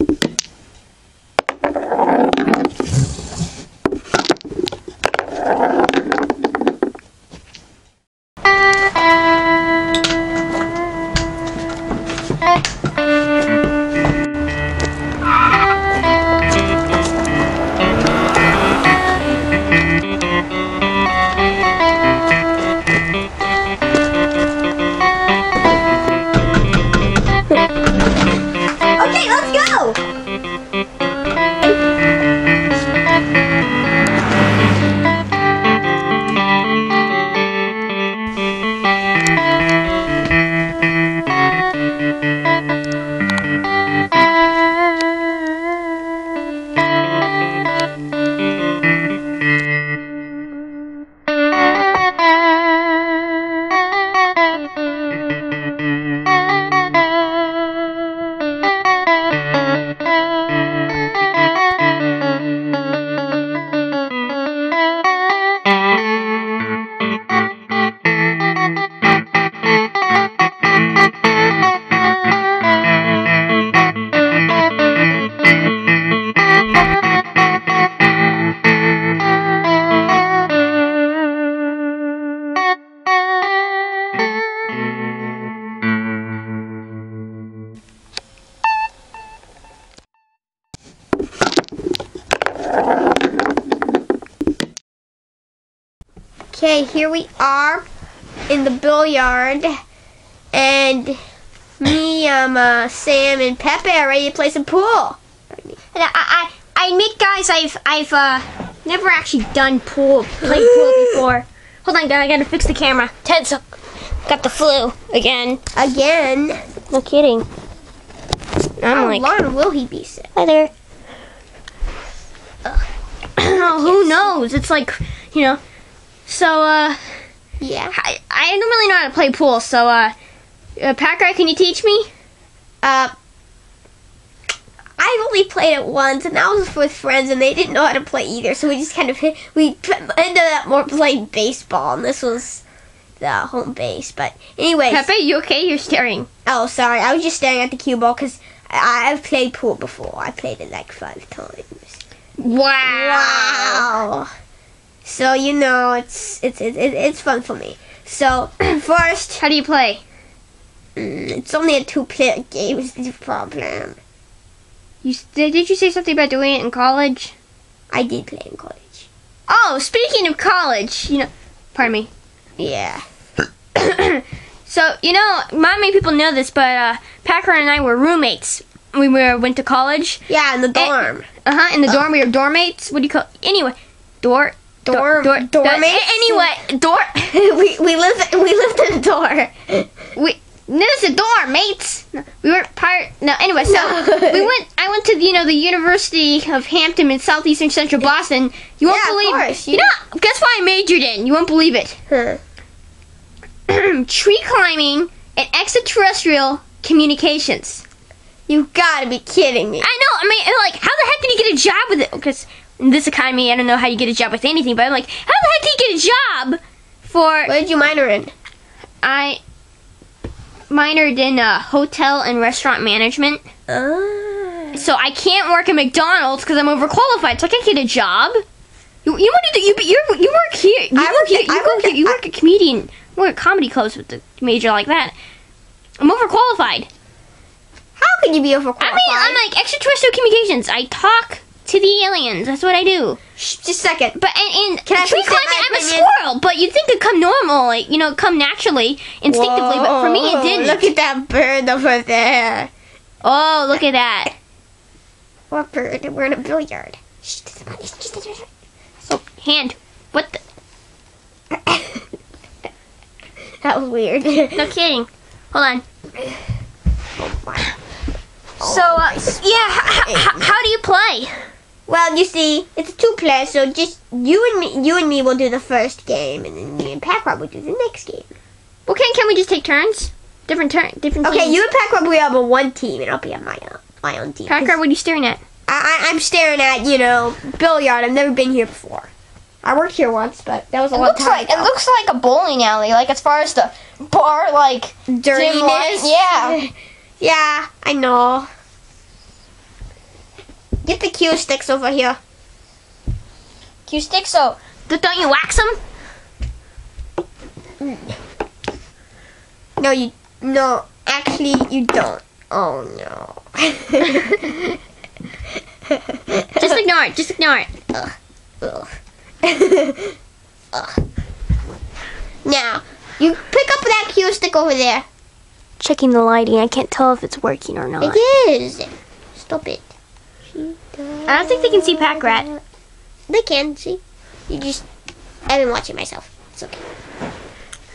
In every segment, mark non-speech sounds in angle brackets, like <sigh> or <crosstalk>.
Okay, here we are in the billiard, and me, um, uh, Sam, and Pepe are ready to play some pool. And I, I, I admit, guys, I've, I've, uh, never actually done pool, played pool <gasps> before. Hold on, guys, I gotta fix the camera. Up. Got the flu again. Again. No kidding. I'm How like, long will he be sick? hi there. <coughs> oh, who knows? It's like, you know. So, uh, Yeah. I, I don't really know how to play pool. So, uh, uh Packer, can you teach me? Uh, I've only played it once, and that was with friends, and they didn't know how to play either. So we just kind of hit, we ended up more playing baseball, and this was the home base. But anyways, Pepe, you okay? You're staring. oh sorry, I was just staring at the cue ball because I've played pool before. I played it like five times. Wow. Wow. So you know, it's it's it's, it's fun for me. So <clears throat> first, How do you play? mm, it's only a two-player game. Is the problem? You did, did you say something about doing it in college? I did play in college. Oh, speaking of college, you know, pardon me. Yeah. <coughs> So you know, not many people know this, but uh, Packer and I were roommates. When we were went to college. Yeah, in the dorm. Uh huh. In the dorm, we were dorm mates. What do you call? Anyway, door. Dorm- door, dorm door- mates? Anyway, door. <laughs> we we lived we lived in a door. <laughs> We. This is a dorm, mates. We weren't part. No, anyway, so No. we went. I went to you know the University of Hampton in southeastern central Boston. You won't Yeah, of believe. course. You know, guess what I majored in? You won't believe it. Huh. <clears throat> Tree climbing and extraterrestrial communications. You gotta be kidding me. I know. I mean, like, how the heck did you get a job with it? Because in this economy, I don't know how you get a job with anything. But I'm like, how the heck did you get a job for? What did you minor in? I minored in uh, hotel and restaurant management. Uh, So I can't work at McDonald's because I'm overqualified. So I can't get a job. You you want to do you you you work here? You I work here. You I work here. You work at comedian. Work at comedy clubs with the major like that. I'm overqualified. how could you be overqualified? I mean, I'm like extraterrestrial communications. I talk to the aliens. That's what I do. Shh, just a second. But and, and Can I tree climbing, I'm a squirrel. But you'd think it'd come normal, like you know, come naturally, instinctively. but for me, it didn't. Look at that bird over there. oh, look at that. What bird? We're in a billiard. Shh, just a- just a- just a- Oh, hand. What? the... <laughs> That was weird. <laughs> No kidding. Hold on. oh my. So, uh, yeah, how do you play? Well, you see, it's two players, so just you and me, you and me will do the first game, and then me and Pack Rat will do the next game. Well, can can we just take turns? Different turn, different. Okay, teams. you and Pack Rat will be on one team, and I'll be on my own, my own team. Packer, what are you staring at? I, I, I'm staring at you know billiard. I've never been here before. I worked here once, but that was a It long looks time like ago. it looks like a bowling alley. Like as far as the bar, like dirtiness. dim light, yeah. <laughs> yeah, I know. Get the cue sticks over here. Cue sticks So Th- Don't you wax them? No, you no. Actually, you don't. Oh no. <laughs> Just ignore it. Just ignore it. Ugh. <laughs> Ugh. Now, you pick up that cue stick over there. Checking the lighting. I can't tell if it's working or not. It is. Stop it. I don't think they can see Pack Rat. They can see. You just. I've been watching myself. It's okay.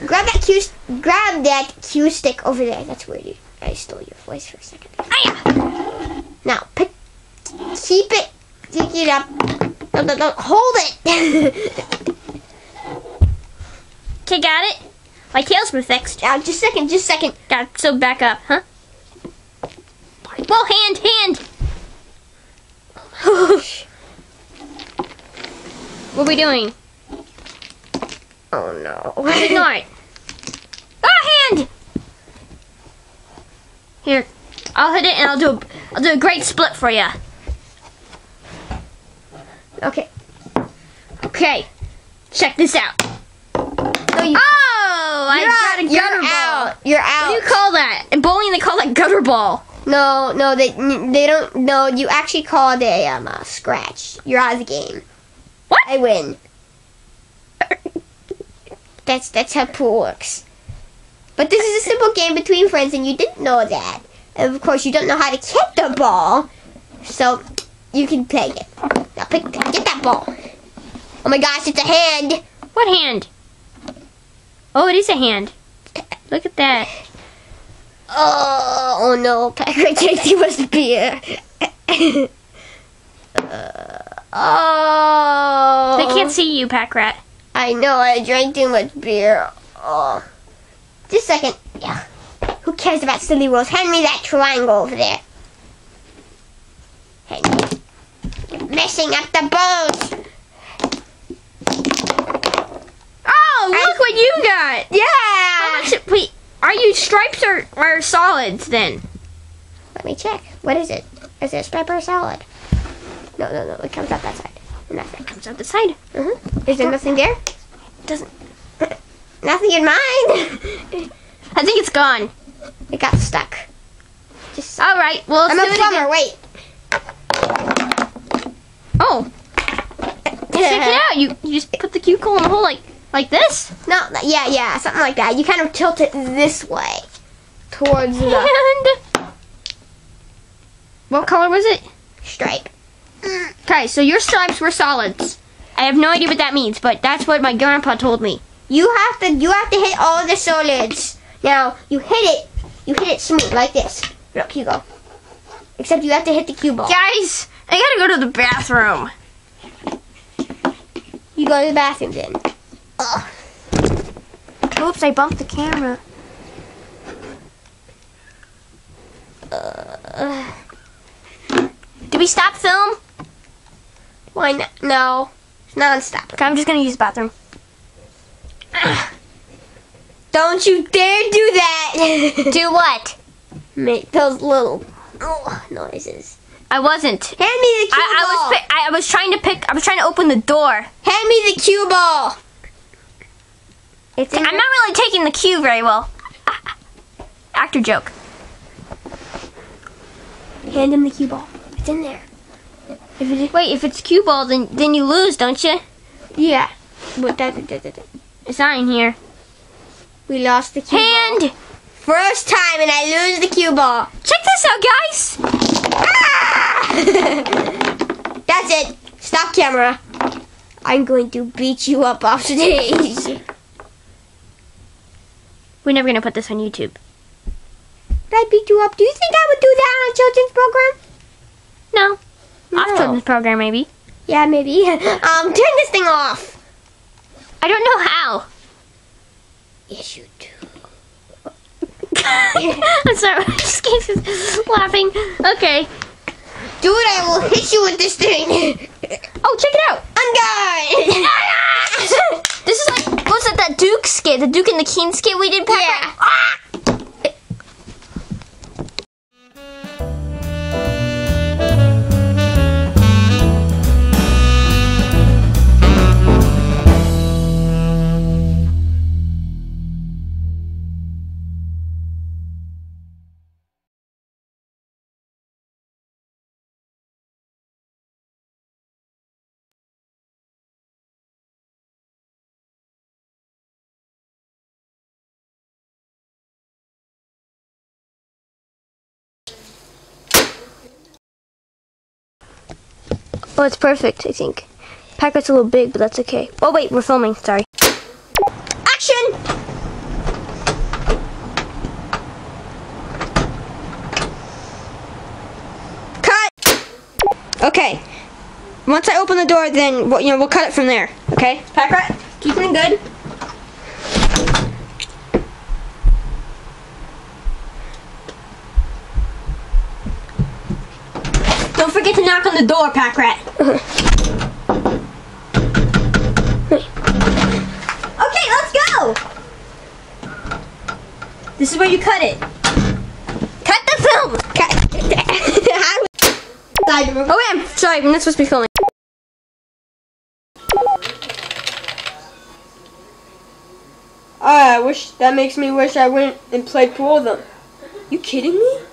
Grab that cue. Grab that cue stick over there. That's where you. I stole your voice for a second. Hiya! Now pick. Keep it. Pick it up. No, no, no. Hold it. <laughs> Okay, got it. My tail's been fixed. now, just a second. Just a second. Got it. So back up, huh? Hand, hand. What are we doing? oh no. Ignore it. Ah, hand. Here, I'll hit it and I'll do a, I'll do a great split for you. okay. Okay, check this out. No, you. Oh, I you're got out. a You're gutter ball. out. You're out. What do you call that? In bowling, they call that gutter ball. No, no, they they don't. No, you actually called a um a scratch. You're out of the game. What? I win. That's that's how pool works. But this is a simple game between friends, and you didn't know that. And of course, you don't know how to kick the ball, so you can play it. Now pick, get that ball. Oh my gosh, it's a hand. What hand? Oh, it is a hand. Look at that. Oh, oh no, <laughs> Packer Tasty was beer. <laughs> Uh, oh. They can't see you, Pack Rat. I know I drank too much beer. Oh. Just a second. Yeah. Who cares about silly rules? Hand me that triangle over there. Hand me. You're messing up the boat. Oh, look what you got. Yeah. How much? Wait, are you stripes or, or solids then? Let me check. What is it? Is it stripe or salad? No, no, no. It comes out that side. Nothing. Comes out the side. Mm-hmm. Is there nothing there? Doesn't. <laughs> Nothing in mine. <laughs> I think it's gone. it got stuck. Just. All right. Well, I'm a plumber. Wait. Oh, check it out. You you just put the cuticle in the hole like like this. No, no, yeah, yeah, something like that. You kind of tilt it this way towards the <laughs> And what color was it? stripe. Okay, so your stripes were solids. I have no idea what that means, but that's what my grandpa told me. You have to, you have to hit all the solids. Now you hit it, you hit it smooth like this. Look, you go. Except you have to hit the cue ball. Guys, I gotta go to the bathroom. You go to the bathroom then. Ugh. Oops, I bumped the camera. Uh, Did we stop film? Why not? No, it's non-stop. Okay, I'm just gonna use the bathroom. <coughs> Don't you dare do that. <laughs> Do what? Make those little ugh, noises. I wasn't. Hand me the cue I, I was I, I was trying to pick. I was trying to open the door. Hand me the cue ball. It's I'm not really taking the cue very well. Actor joke. Hand him the cue ball. It's in there. If it, wait, if it's cue ball, then then you lose, don't you? Yeah. But that, that, that, It's not in here. We lost the cue ball. Hand. First time and I lose the cue ball. Check this out, guys. Ah! <laughs> That's it. Stop camera. I'm going to beat you up off stage. We're never gonna put this on YouTube. Did I beat you up? Do you think I would do that on a children's program? No. Off No. children's program, maybe. Yeah, maybe. <laughs> Um, turn this thing off. I don't know how. Yes, you do. <laughs> I'm sorry. I just keep laughing. Okay. Do it, I will hit you with this thing. Oh, check it out. I'm gone. <laughs> This is like what's it? That Duke skit, the Duke and the King skit we did. Pepper? Yeah. Ah! Oh, it's perfect, I think. Packet's a little big, but that's okay. Oh, wait, we're filming. Sorry. Action! Cut! Okay. Once I open the door, then you know we'll cut it from there. Okay, Pack Rat, keep it good. Don't forget to knock on the door, Pack Rat. okay, let's go. This is where you cut it. Cut the film. Cut. <laughs> oh wait, I'm sorry. I'm not supposed to be filming. Ah, I wish that makes me wish I went and played pool with them. You kidding me?